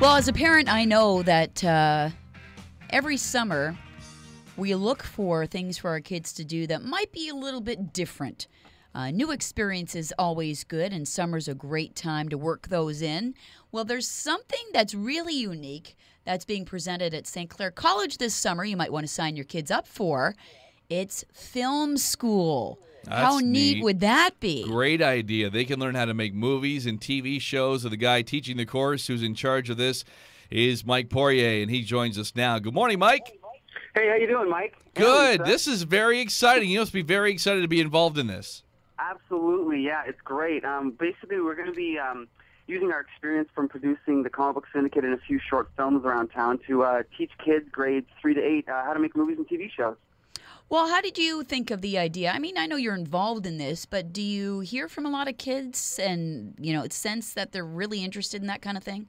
Well, as a parent, I know that uh, every summer we look for things for our kids to do that might be a little bit different. Uh, new experience is always good, and summer's a great time to work those in. Well, there's something that's really unique that's being presented at St. Clair College this summer. You might want to sign your kids up for. It's film school. How neat, neat. would that be? Great idea. They can learn how to make movies and TV shows. And the guy teaching the course who's in charge of this is Mike Poirier, and he joins us now. Good morning, Mike. Hey, how you doing, Mike? Good. Lisa. This is very exciting. You must be very excited to be involved in this. Absolutely, yeah, it's great. Um, basically, we're going to be um, using our experience from producing the Comic Book Syndicate and a few short films around town to uh, teach kids grades three to eight uh, how to make movies and TV shows. Well, how did you think of the idea? I mean, I know you're involved in this, but do you hear from a lot of kids and, you know, sense that they're really interested in that kind of thing?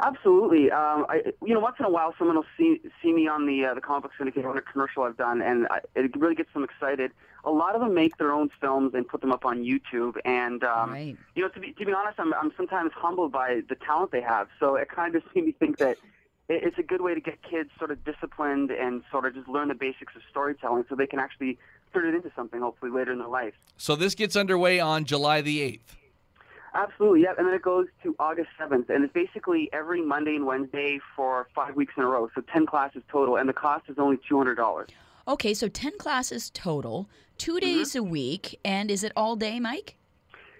Absolutely. Um, I, you know, once in a while, someone will see see me on the uh, the Comic Book Syndicate or a commercial I've done, and I, it really gets them excited. A lot of them make their own films and put them up on YouTube, and um, Right. you know, to be to be honest, I'm I'm sometimes humbled by the talent they have. So it kind of just made me think that it's a good way to get kids sort of disciplined and sort of just learn the basics of storytelling, so they can actually turn it into something hopefully later in their life. So this gets underway on July the 8th. Absolutely, yeah. And then it goes to August 7th. And it's basically every Monday and Wednesday for five weeks in a row. So 10 classes total. And the cost is only $200. Okay, so 10 classes total, 2 mm-hmm. days a week, and is it all day, Mike?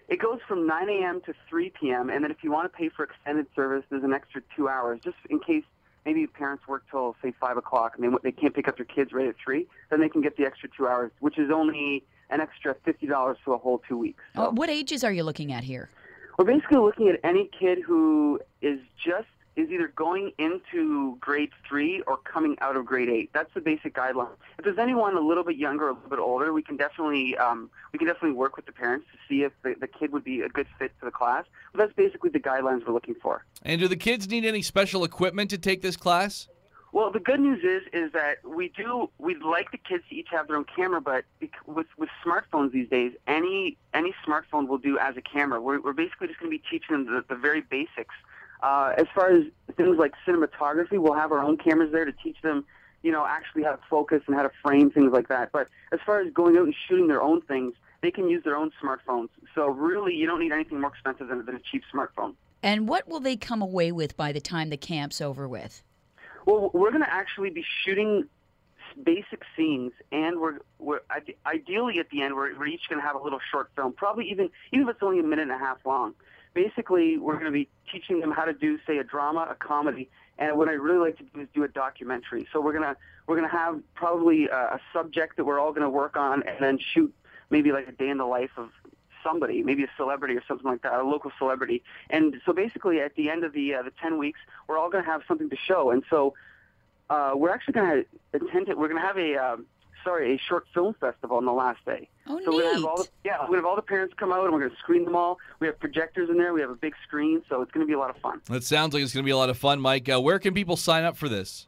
It goes from 9 a.m. to 3 p.m. And then if you want to pay for extended service, there's an extra two hours just in case maybe parents work till, say, 5 o'clock and they, they can't pick up their kids right at 3. Then they can get the extra two hours, which is only an extra $50 for the whole two weeks. So. What ages are you looking at here? We're basically looking at any kid who is just is either going into grade three or coming out of grade eight. That's the basic guideline. If there's anyone a little bit younger, or a little bit older, we can definitely um, we can definitely work with the parents to see if the, the kid would be a good fit for the class. But that's basically the guidelines we're looking for. And do the kids need any special equipment to take this class? Well, the good news is is that we do we'd like the kids to each have their own camera, but with with smartphones these days, any any smartphone will do as a camera. We're, we're basically just going to be teaching them the, the very basics. Uh, as far as things like cinematography, we'll have our own cameras there to teach them, you know, actually how to focus and how to frame things like that. But as far as going out and shooting their own things, they can use their own smartphones. So really, you don't need anything more expensive than, than a cheap smartphone. And what will they come away with by the time the camp's over with? Well, we're going to actually be shooting basic scenes, and we're, we're ideally at the end, we're, we're each going to have a little short film, probably even even if it's only a minute and a half long. Basically, we're going to be teaching them how to do, say, a drama, a comedy, and what I really like to do is do a documentary. So we're gonna we're gonna have probably a, a subject that we're all going to work on, and then shoot maybe like a day in the life of somebody, maybe a celebrity or something like that, a local celebrity. And so basically, at the end of the uh, the ten weeks, we're all going to have something to show. And so uh, we're actually going to attend it. We're going to have a um, sorry a short film festival on the last day. Oh, so we're gonna have all the, neat. yeah, we're gonna have all the parents come out and we're gonna screen them all. We have projectors in there. We have a big screen, so it's gonna be a lot of fun. That sounds like it's going to be a lot of fun, Mike. Uh, where can people sign up for this?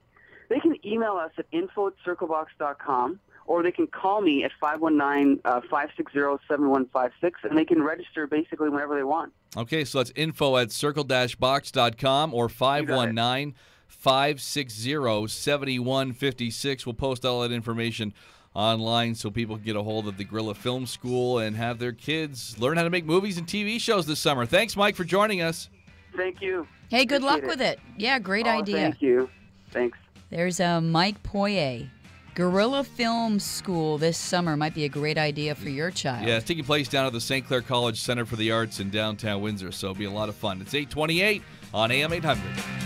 They can email us at info at circlebox.com or they can call me at 519-560-7156 and they can register basically whenever they want. Okay, so that's info at circle-box.com or 519 560 7156. We'll post all that information online so people can get a hold of the Gorilla Film School and have their kids learn how to make movies and TV shows this summer. Thanks, Mike, for joining us. Thank you. Hey, good luck Appreciate with it. Yeah, great Oh, idea. Thank you. Thanks. There's uh, Mike Poirier. Gorilla Film School this summer might be a great idea for your child. Yeah, it's taking place down at the St. Clair College Center for the Arts in downtown Windsor, so it'll be a lot of fun. It's 828 on AM 800.